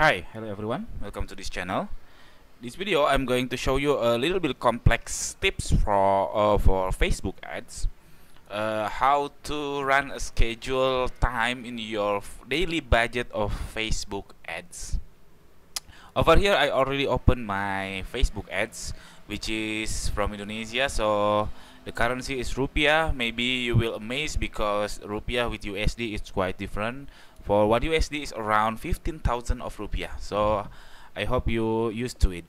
Hi, hello everyone, welcome to this channel. This video I'm going to show you a little bit complex tips for uh, for Facebook ads. Uh, how to run a schedule time in your daily budget of Facebook ads. Over here I already opened my Facebook ads which is from Indonesia so the currency is rupiah maybe you will amaze because rupiah with USD is quite different for one USD is around 15,000 of rupiah. So I hope you used to it.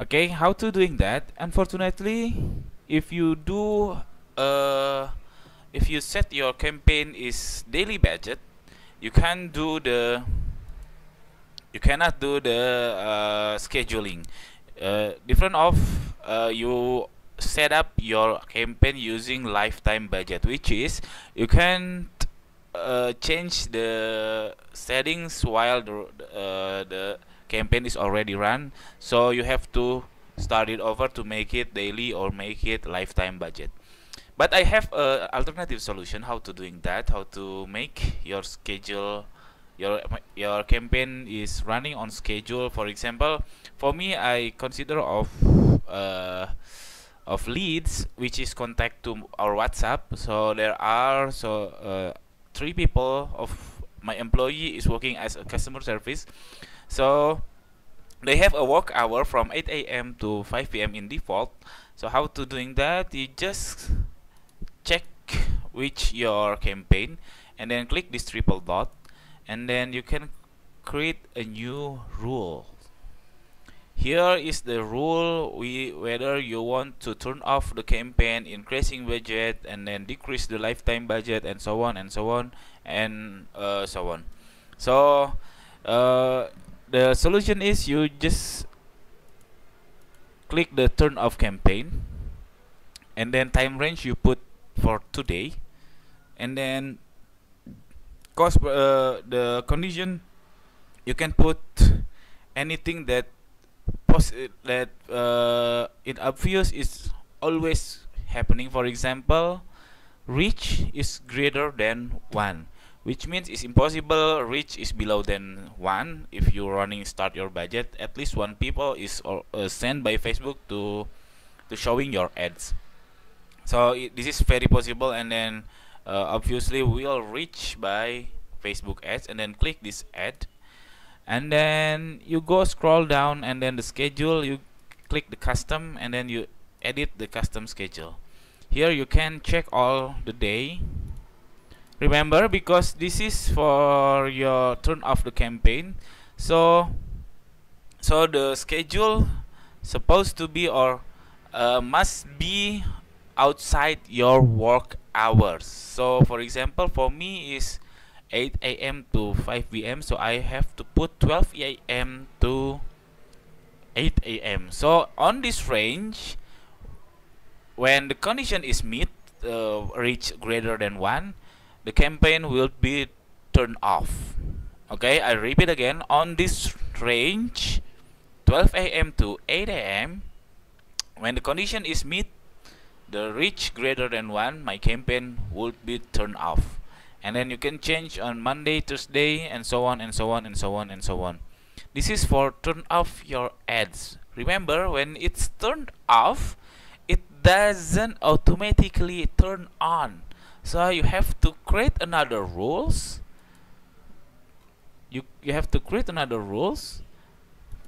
Okay how to doing that? Unfortunately if you do uh, if you set your campaign is daily budget you can do the you cannot do the uh, scheduling. Uh, different of uh, you set up your campaign using lifetime budget which is you can uh, change the settings while the, uh, the campaign is already run. So you have to start it over to make it daily or make it lifetime budget. But I have a alternative solution how to doing that how to make your schedule your your campaign is running on schedule. For example for me I consider of uh, of leads which is contact to our WhatsApp. So there are so uh, three people of my employee is working as a customer service so they have a work hour from 8 a.m. to 5 p.m. in default so how to doing that you just check which your campaign and then click this triple dot and then you can create a new rule here is the rule we whether you want to turn off the campaign increasing budget and then decrease the lifetime budget and so on and so on and uh, so on. So uh, the solution is you just click the turn off campaign and then time range you put for today and then cost uh, the condition you can put anything that that uh, it obvious is always happening. For example reach is greater than 1 which means it's impossible reach is below than 1 if you're running start your budget at least one people is uh, sent by Facebook to to showing your ads. So it, this is very possible and then uh, obviously we'll reach by Facebook ads and then click this ad and then you go scroll down and then the schedule you click the custom and then you edit the custom schedule. Here you can check all the day. Remember because this is for your turn off the campaign. So so the schedule supposed to be or uh, must be outside your work hours. So for example for me is 8 a.m. to 5 p.m. so I have to put 12 a.m. to 8 a.m. so on this range when the condition is met uh, reach greater than 1 the campaign will be turned off okay I repeat again on this range 12 a.m. to 8 a.m. when the condition is met the reach greater than 1 my campaign would be turned off and then you can change on Monday Tuesday and so on and so on and so on and so on. This is for turn off your ads. Remember when it's turned off it doesn't automatically turn on. So you have to create another rules. You you have to create another rules.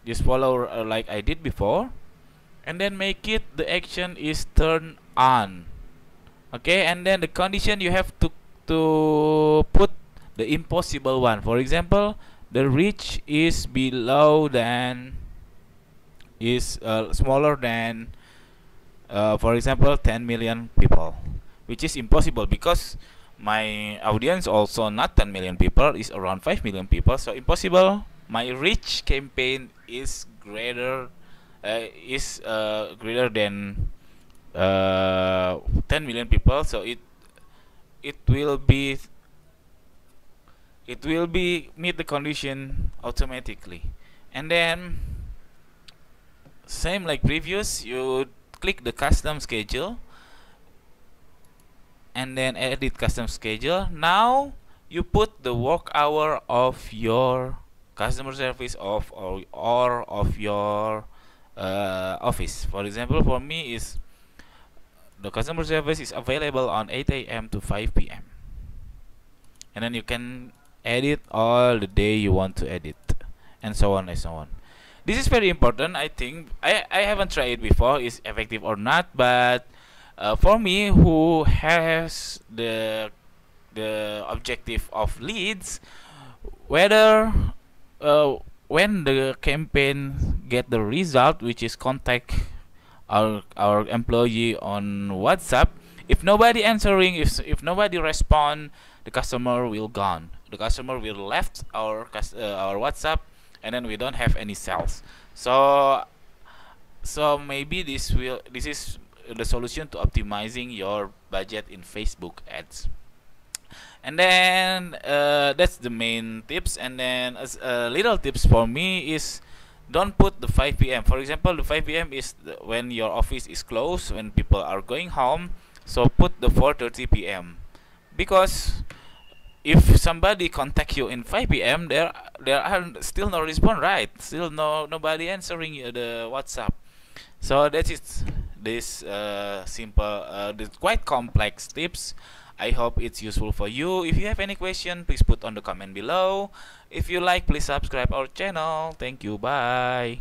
Just follow uh, like I did before. And then make it the action is turn on. Okay? And then the condition you have to to put the impossible one. For example the reach is below than is uh, smaller than uh, for example 10 million people which is impossible because my audience also not 10 million people is around 5 million people. So impossible. My reach campaign is greater uh, is uh, greater than uh, 10 million people. So it it will be it will be meet the condition automatically. And then same like previous you click the custom schedule and then edit custom schedule. Now you put the work hour of your customer service of or, or of your uh, office. For example for me is the customer service is available on 8 a.m. to 5 p.m. and then you can edit all the day you want to edit and so on and so on this is very important I think I, I haven't tried it before is effective or not but uh, for me who has the the objective of leads whether uh, when the campaign get the result which is contact our our employee on whatsapp if nobody answering if if nobody respond the customer will gone. The customer will left our uh, our whatsapp and then we don't have any sales. So so maybe this will this is the solution to optimizing your budget in facebook ads. And then uh, that's the main tips. And then as uh, little tips for me is don't put the 5 p.m for example the 5 p.m is when your office is closed when people are going home so put the 4:30 p.m because if somebody contact you in 5 p.m there there are still no response right? Still no nobody answering the whatsapp. So that is this uh, simple uh, this quite complex tips I hope it's useful for you. If you have any question, please put on the comment below. If you like, please subscribe our channel. Thank you. Bye.